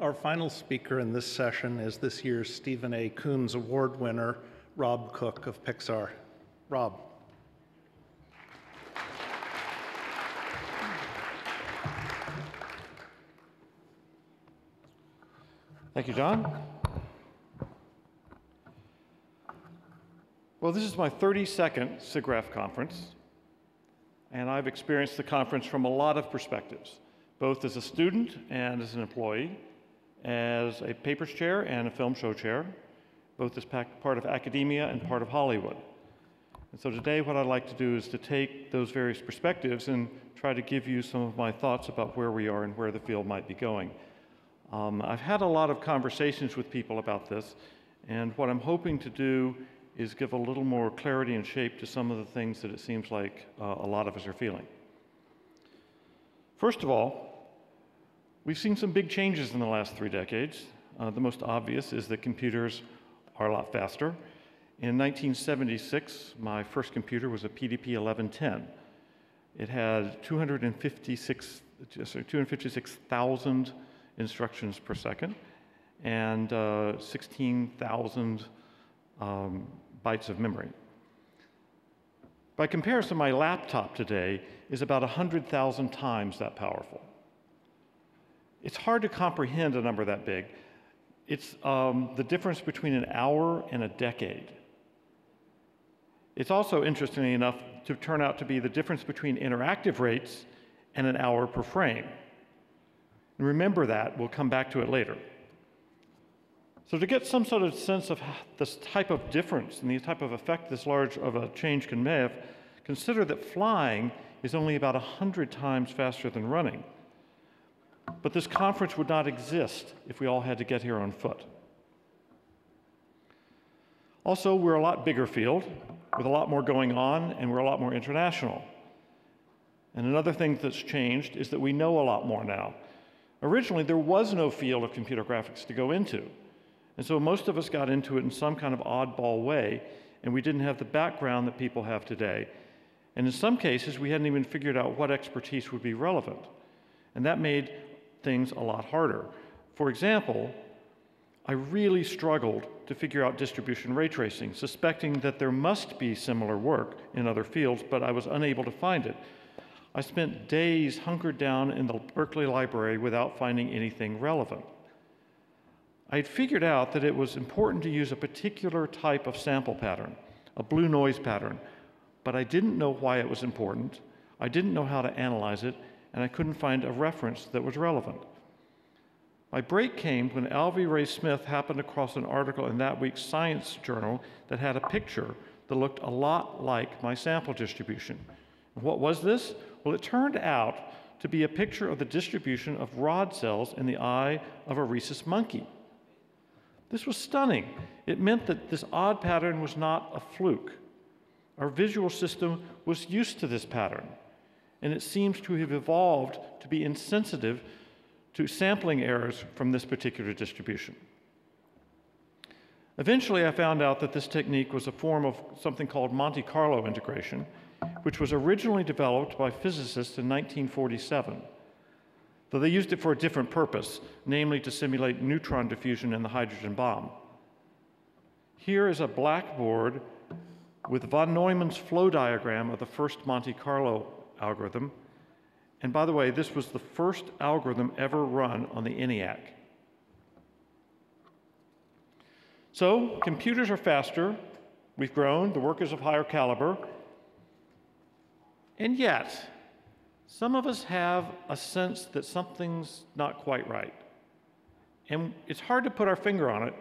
our final speaker in this session is this year's Steven A. Coons Award winner, Rob Cook of Pixar. Rob. Thank you, John. Well, this is my 32nd SIGGRAPH conference, and I've experienced the conference from a lot of perspectives, both as a student and as an employee, as a papers chair and a film show chair, both as part of academia and part of Hollywood. And so today what I'd like to do is to take those various perspectives and try to give you some of my thoughts about where we are and where the field might be going. Um, I've had a lot of conversations with people about this, and what I'm hoping to do is give a little more clarity and shape to some of the things that it seems like uh, a lot of us are feeling. First of all, we've seen some big changes in the last three decades. Uh, the most obvious is that computers are a lot faster. In 1976, my first computer was a PDP 1110. It had 256, 256,000 instructions per second and uh, 16,000 um, bytes of memory. By comparison, my laptop today is about 100,000 times that powerful. It's hard to comprehend a number that big. It's um, the difference between an hour and a decade. It's also, interestingly enough, to turn out to be the difference between interactive rates and an hour per frame. And remember that, we'll come back to it later. So to get some sort of sense of this type of difference and the type of effect this large of a change can have, consider that flying is only about 100 times faster than running. But this conference would not exist if we all had to get here on foot. Also, we're a lot bigger field with a lot more going on, and we're a lot more international. And another thing that's changed is that we know a lot more now. Originally, there was no field of computer graphics to go into. And so most of us got into it in some kind of oddball way, and we didn't have the background that people have today. And in some cases, we hadn't even figured out what expertise would be relevant. And that made things a lot harder. For example, I really struggled to figure out distribution ray tracing, suspecting that there must be similar work in other fields, but I was unable to find it. I spent days hunkered down in the Berkeley Library without finding anything relevant. I had figured out that it was important to use a particular type of sample pattern, a blue noise pattern, but I didn't know why it was important, I didn't know how to analyze it, and I couldn't find a reference that was relevant. My break came when Alvy Ray Smith happened across an article in that week's Science Journal that had a picture that looked a lot like my sample distribution. What was this? Well, it turned out to be a picture of the distribution of rod cells in the eye of a rhesus monkey. This was stunning. It meant that this odd pattern was not a fluke. Our visual system was used to this pattern, and it seems to have evolved to be insensitive to sampling errors from this particular distribution. Eventually, I found out that this technique was a form of something called Monte Carlo integration, which was originally developed by physicists in 1947. Though they used it for a different purpose, namely to simulate neutron diffusion in the hydrogen bomb. Here is a blackboard with von Neumann's flow diagram of the first Monte Carlo algorithm. And by the way, this was the first algorithm ever run on the ENIAC. So, computers are faster, we've grown, the work is of higher caliber, and yet, some of us have a sense that something's not quite right. And it's hard to put our finger on it.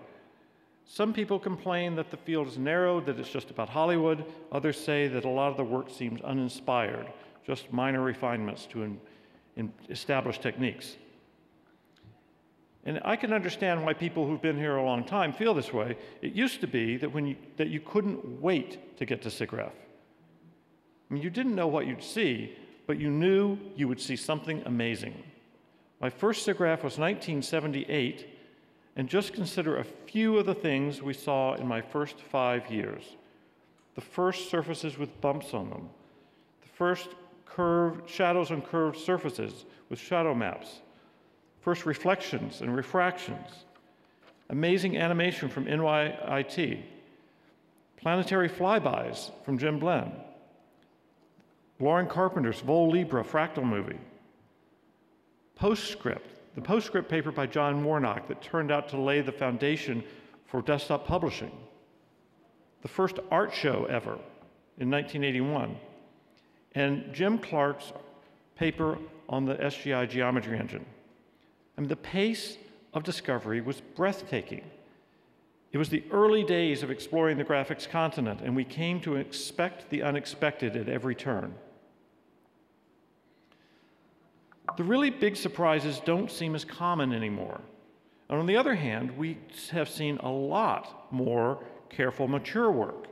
Some people complain that the field is narrow, that it's just about Hollywood. Others say that a lot of the work seems uninspired, just minor refinements to in, in establish techniques. And I can understand why people who've been here a long time feel this way. It used to be that, when you, that you couldn't wait to get to SIGGRAPH. I mean, you didn't know what you'd see, but you knew you would see something amazing. My first SIGGRAPH was 1978, and just consider a few of the things we saw in my first five years. The first surfaces with bumps on them, the first curved shadows on curved surfaces with shadow maps, first reflections and refractions, amazing animation from NYIT, planetary flybys from Jim Blinn, Loren Carpenter's Vol Libre fractal movie, Postscript, the Postscript paper by John Warnock that turned out to lay the foundation for desktop publishing, the first art show ever in 1981, and Jim Clark's paper on the SGI geometry engine. I mean, the pace of discovery was breathtaking. It was the early days of exploring the graphics continent, and we came to expect the unexpected at every turn. The really big surprises don't seem as common anymore. And on the other hand, we have seen a lot more careful, mature work.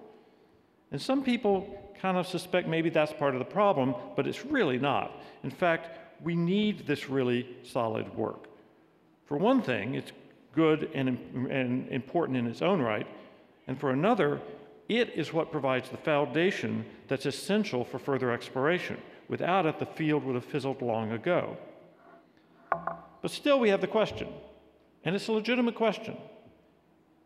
And some people kind of suspect maybe that's part of the problem, but it's really not. In fact, we need this really solid work. For one thing, it's good and, and important in its own right. And for another, it is what provides the foundation that's essential for further exploration. Without it, the field would have fizzled long ago. But still, we have the question, and it's a legitimate question.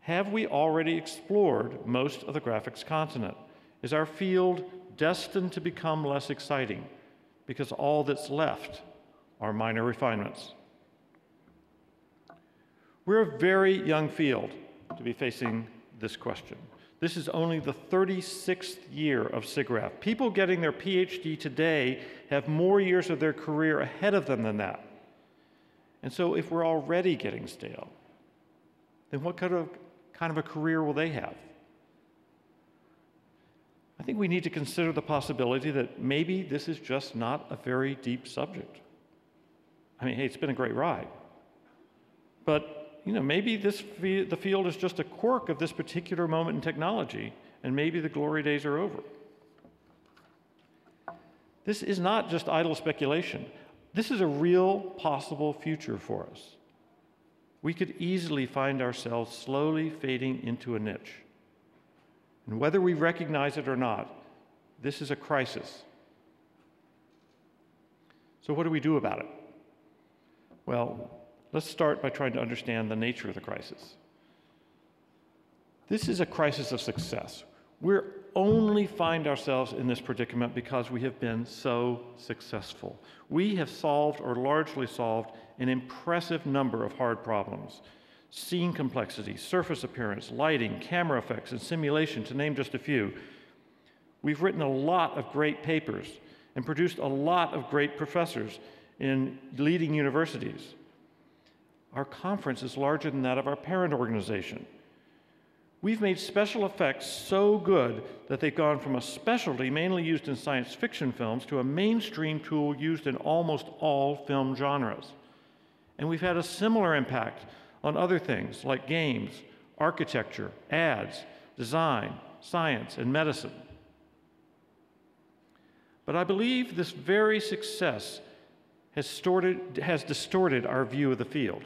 Have we already explored most of the graphics continent? Is our field destined to become less exciting because all that's left are minor refinements? We're a very young field to be facing this question. This is only the 36th year of SIGGRAPH. People getting their PhD today have more years of their career ahead of them than that. And so if we're already getting stale, then what kind of, kind of a career will they have? I think we need to consider the possibility that maybe this is just not a very deep subject. I mean, hey, it's been a great ride. But, you know, maybe this the field is just a quirk of this particular moment in technology, and maybe the glory days are over. This is not just idle speculation. This is a real possible future for us. We could easily find ourselves slowly fading into a niche. And whether we recognize it or not, this is a crisis. So, what do we do about it? Well, let's start by trying to understand the nature of the crisis. This is a crisis of success. We only find ourselves in this predicament because we have been so successful. We have solved or largely solved an impressive number of hard problems scene complexity, surface appearance, lighting, camera effects, and simulation, to name just a few. We've written a lot of great papers and produced a lot of great professors in leading universities. Our conference is larger than that of our parent organization. We've made special effects so good that they've gone from a specialty mainly used in science fiction films to a mainstream tool used in almost all film genres. And we've had a similar impact on other things like games, architecture, ads, design, science, and medicine. But I believe this very success has, distorted, has distorted our view of the field.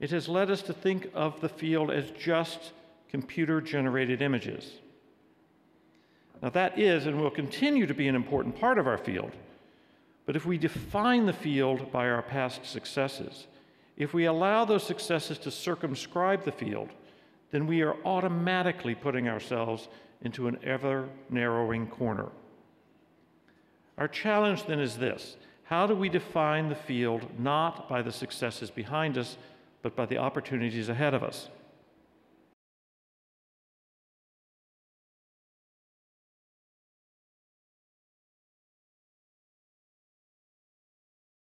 It has led us to think of the field as just computer generated images. Now, that is and will continue to be an important part of our field. But if we define the field by our past successes, if we allow those successes to circumscribe the field, then we are automatically putting ourselves into an ever narrowing corner. Our challenge then is this how do we define the field not by the successes behind us, but by the opportunities ahead of us?